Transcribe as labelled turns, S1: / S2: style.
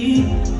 S1: need